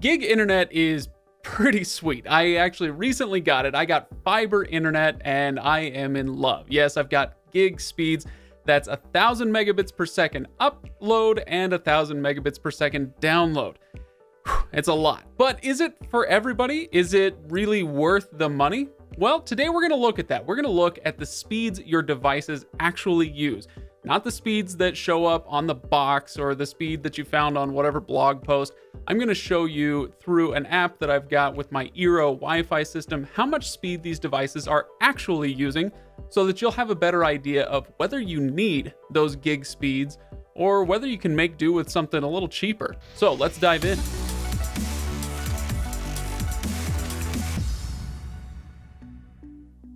Gig internet is pretty sweet. I actually recently got it. I got fiber internet and I am in love. Yes, I've got gig speeds. That's a thousand megabits per second upload and a thousand megabits per second download. It's a lot. But is it for everybody? Is it really worth the money? Well, today we're going to look at that. We're going to look at the speeds your devices actually use not the speeds that show up on the box or the speed that you found on whatever blog post. I'm going to show you through an app that I've got with my Eero Wi-Fi system how much speed these devices are actually using so that you'll have a better idea of whether you need those gig speeds or whether you can make do with something a little cheaper. So let's dive in.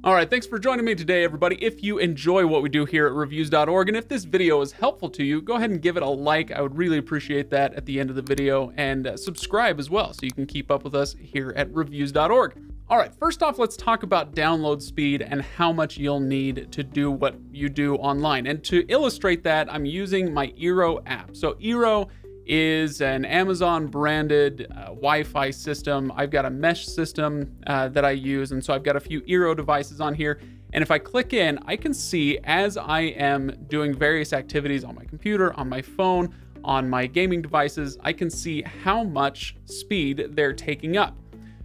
All right, thanks for joining me today, everybody. If you enjoy what we do here at reviews.org, and if this video is helpful to you, go ahead and give it a like. I would really appreciate that at the end of the video, and uh, subscribe as well so you can keep up with us here at reviews.org. All right, first off, let's talk about download speed and how much you'll need to do what you do online. And to illustrate that, I'm using my Eero app. So Eero is an Amazon branded uh, Wi Fi system. I've got a mesh system uh, that I use, and so I've got a few Eero devices on here. And if I click in, I can see as I am doing various activities on my computer, on my phone, on my gaming devices, I can see how much speed they're taking up.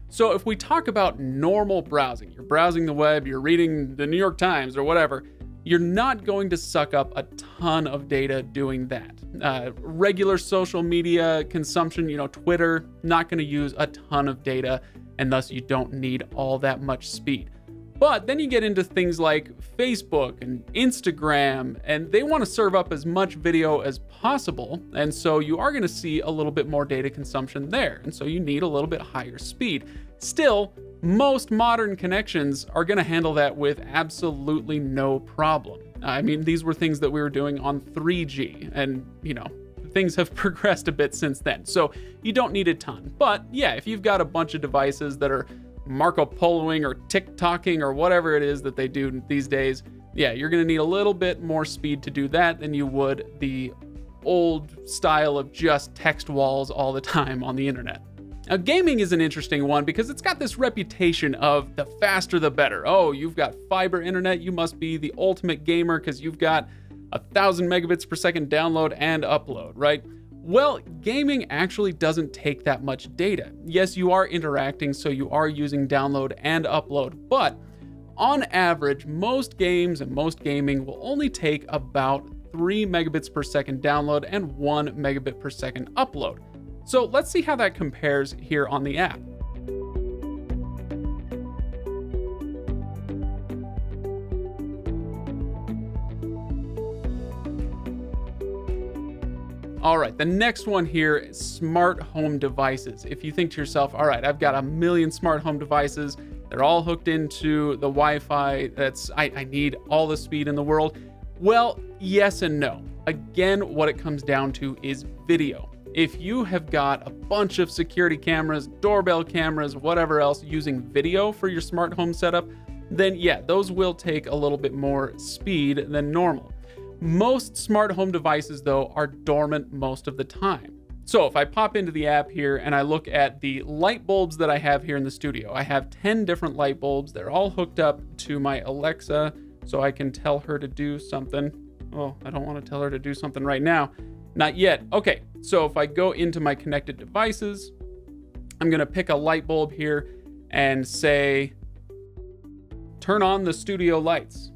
So if we talk about normal browsing, you're browsing the web, you're reading the New York Times or whatever, you're not going to suck up a ton of data doing that. Uh, regular social media consumption, you know, Twitter, not going to use a ton of data, and thus you don't need all that much speed. But then you get into things like Facebook and Instagram, and they want to serve up as much video as possible. And so you are going to see a little bit more data consumption there. And so you need a little bit higher speed. Still, most modern connections are going to handle that with absolutely no problem. I mean, these were things that we were doing on 3G, and you know, things have progressed a bit since then. So you don't need a ton. But yeah, if you've got a bunch of devices that are Marco Poloing or TikToking or whatever it is that they do these days, yeah, you're going to need a little bit more speed to do that than you would the old style of just text walls all the time on the internet. Now, gaming is an interesting one because it's got this reputation of the faster the better. Oh, you've got fiber internet, you must be the ultimate gamer because you've got a thousand megabits per second download and upload, right? Well, gaming actually doesn't take that much data. Yes, you are interacting, so you are using download and upload, but on average, most games and most gaming will only take about 3 megabits per second download and 1 megabit per second upload. So let's see how that compares here on the app. All right, the next one here is smart home devices. If you think to yourself, all right, I've got a million smart home devices, they're all hooked into the Wi-Fi, that's I, I need all the speed in the world. Well, yes and no. Again, what it comes down to is video. If you have got a bunch of security cameras, doorbell cameras, whatever else using video for your smart home setup, then yeah, those will take a little bit more speed than normal. Most smart home devices, though, are dormant most of the time. So if I pop into the app here and I look at the light bulbs that I have here in the studio, I have 10 different light bulbs. They're all hooked up to my Alexa so I can tell her to do something. Oh, I don't want to tell her to do something right now. Not yet. Okay, so if I go into my connected devices, I'm going to pick a light bulb here and say, turn on the studio lights.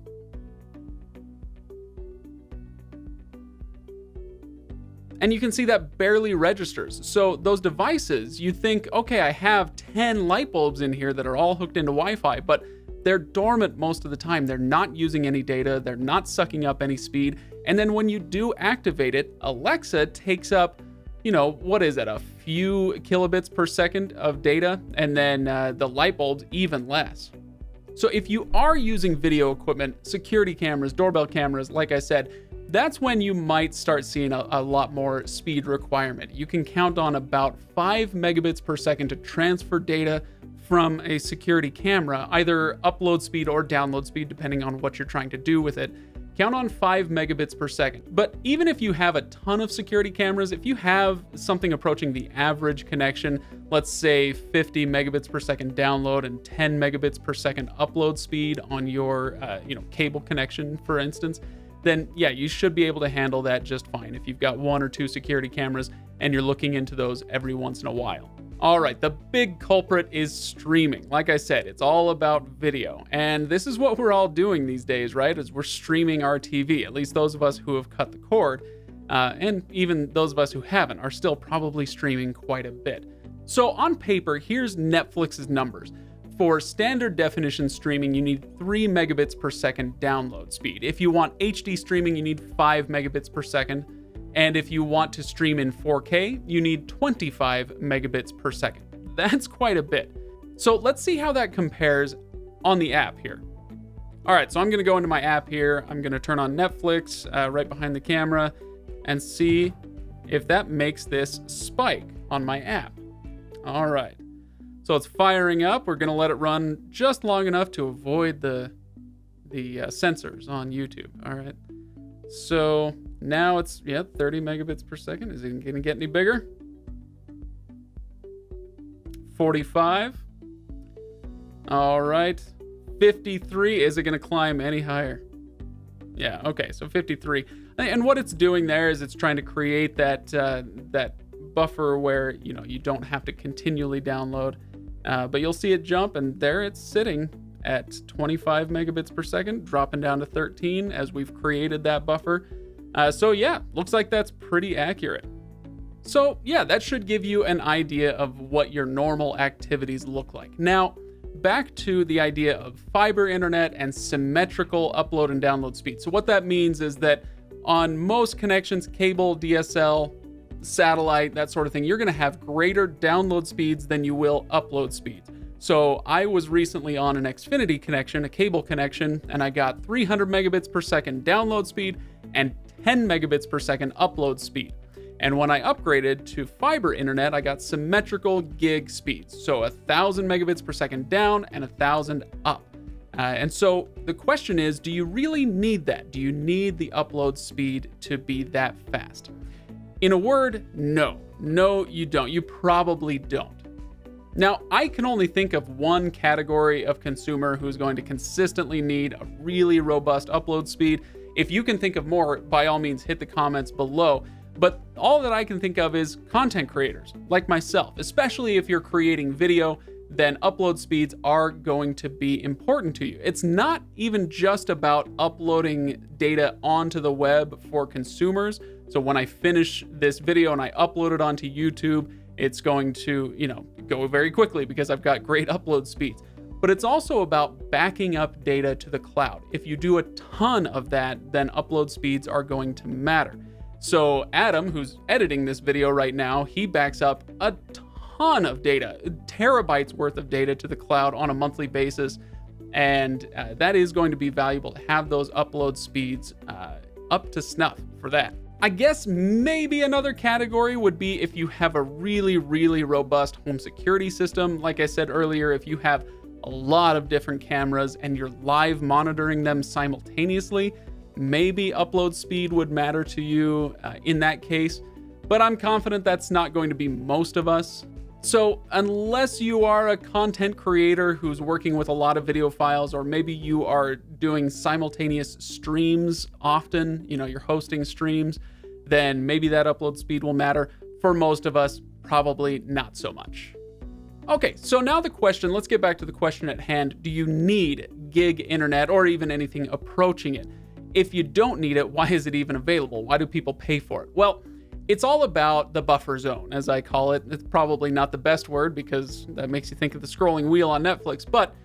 And you can see that barely registers. So those devices, you think, okay, I have 10 light bulbs in here that are all hooked into Wi-Fi, but they're dormant most of the time. They're not using any data, they're not sucking up any speed. And then when you do activate it, Alexa takes up, you know, what is it, a few kilobits per second of data, and then uh, the light bulbs even less. So if you are using video equipment, security cameras, doorbell cameras, like I said, that's when you might start seeing a, a, lot more speed requirement. You can count on about 5 megabits per second to transfer data from a security camera, either upload speed or download speed, depending on what you're trying to do with it, count on 5 megabits per second. But even if you have a ton of security cameras, if you have something approaching the average connection, let's say 50 megabits per second download and 10 megabits per second upload speed on your uh, you know cable connection, for instance, then yeah, you should be able to handle that just fine if you've got one or two security cameras and you're looking into those every once in a while. All right, the big culprit is streaming. Like I said, it's all about video. And this is what we're all doing these days, right? Is we're streaming our TV. At least those of us who have cut the cord, uh, and even those of us who haven't, are still probably streaming quite a bit. So on paper, here's Netflix's numbers. For standard definition streaming, you need 3 megabits per second download speed. If you want HD streaming, you need 5 megabits per second. And if you want to stream in 4K, you need 25 megabits per second. That's quite a bit. So let's see how that compares on the app here. All right, so I'm gonna go into my app here. I'm gonna turn on Netflix uh, right behind the camera and see if that makes this spike on my app. All right, so it's firing up. We're gonna let it run just long enough to avoid the the uh, sensors on YouTube. All right, so now it's, yeah, 30 megabits per second. Is it going to get any bigger? 45. All right. 53. Is it going to climb any higher? Yeah, okay, so 53. And what it's doing there is it's trying to create that uh, that buffer where, you know, you don't have to continually download. Uh, but you'll see it jump, and there it's sitting at 25 megabits per second, dropping down to 13 as we've created that buffer. Uh, so yeah, looks like that's pretty accurate. So yeah, that should give you an idea of what your normal activities look like. Now, back to the idea of fiber internet and symmetrical upload and download speed. So what that means is that on most connections, cable, DSL, satellite, that sort of thing, you're going to have greater download speeds than you will upload speeds. So I was recently on an Xfinity connection, a cable connection, and I got 300 megabits per second download speed and 10 megabits per second upload speed. And when I upgraded to fiber internet, I got symmetrical gig speeds. So a 1000 megabits per second down and a 1000 up. Uh, and so the question is do you really need that? Do you need the upload speed to be that fast? In a word, no. No, you don't. You probably don't. Now, I can only think of one category of consumer who's going to consistently need a really robust upload speed, if you can think of more, by all means, hit the comments below. But all that I can think of is content creators like myself, especially if you're creating video, then upload speeds are going to be important to you. It's not even just about uploading data onto the web for consumers. So when I finish this video and I upload it onto YouTube, it's going to, you know, go very quickly because I've got great upload speeds but it's also about backing up data to the cloud. If you do a ton of that, then upload speeds are going to matter. So Adam, who's editing this video right now, he backs up a ton of data, terabytes worth of data to the cloud on a monthly basis. And uh, that is going to be valuable to have those upload speeds uh, up to snuff for that. I guess maybe another category would be if you have a really, really robust home security system. Like I said earlier, if you have a lot of different cameras and you're live monitoring them simultaneously, maybe upload speed would matter to you uh, in that case, but I'm confident that's not going to be most of us. So, unless you are a content creator who's working with a lot of video files, or maybe you are doing simultaneous streams often, you know, you're hosting streams, then maybe that upload speed will matter. For most of us, probably not so much. Okay, so now the question, let's get back to the question at hand. Do you need gig internet or even anything approaching it? If you don't need it, why is it even available? Why do people pay for it? Well, it's all about the buffer zone, as I call it. It's probably not the best word because that makes you think of the scrolling wheel on Netflix, but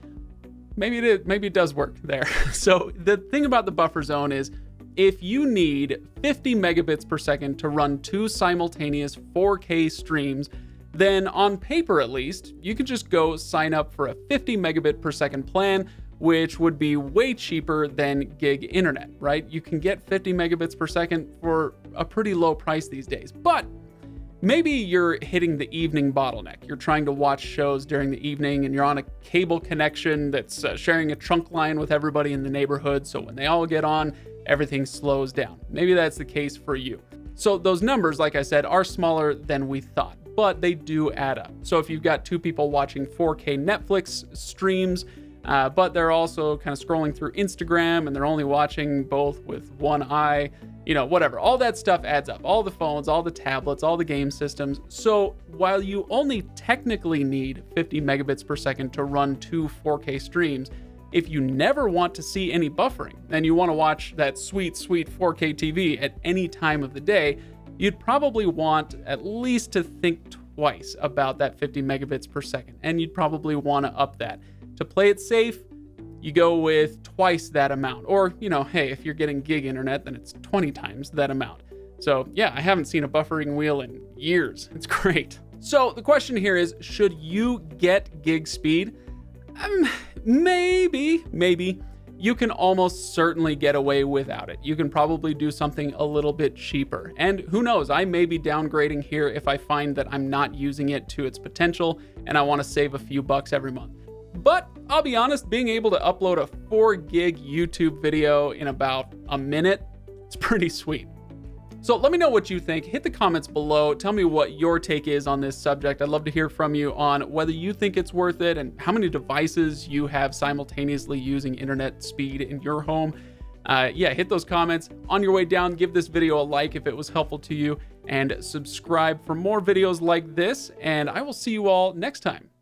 maybe it maybe it does work there. so the thing about the buffer zone is if you need 50 megabits per second to run two simultaneous 4K streams, then on paper at least, you could just go sign up for a 50 megabit per second plan, which would be way cheaper than gig internet, right? You can get 50 megabits per second for a pretty low price these days. But maybe you're hitting the evening bottleneck. You're trying to watch shows during the evening and you're on a cable connection that's uh, sharing a trunk line with everybody in the neighborhood. So when they all get on, everything slows down. Maybe that's the case for you. So those numbers, like I said, are smaller than we thought, but they do add up. So if you've got two people watching 4K Netflix streams, uh, but they're also kind of scrolling through Instagram and they're only watching both with one eye, you know, whatever. All that stuff adds up. All the phones, all the tablets, all the game systems. So while you only technically need 50 megabits per second to run two 4K streams, if you never want to see any buffering and you want to watch that sweet, sweet 4K TV at any time of the day, you'd probably want at least to think twice about that 50 megabits per second. And you'd probably want to up that. To play it safe, you go with twice that amount. Or, you know, hey, if you're getting gig internet, then it's 20 times that amount. So, yeah, I haven't seen a buffering wheel in years. It's great. So, the question here is should you get gig speed? Um, maybe, maybe. You can almost certainly get away without it. You can probably do something a little bit cheaper. And who knows, I may be downgrading here if I find that I'm not using it to its potential and I want to save a few bucks every month. But I'll be honest, being able to upload a 4 gig YouTube video in about a minute, it's pretty sweet. So let me know what you think. Hit the comments below. Tell me what your take is on this subject. I'd love to hear from you on whether you think it's worth it and how many devices you have simultaneously using internet speed in your home. Uh, yeah, hit those comments. On your way down, give this video a like if it was helpful to you and subscribe for more videos like this. And I will see you all next time.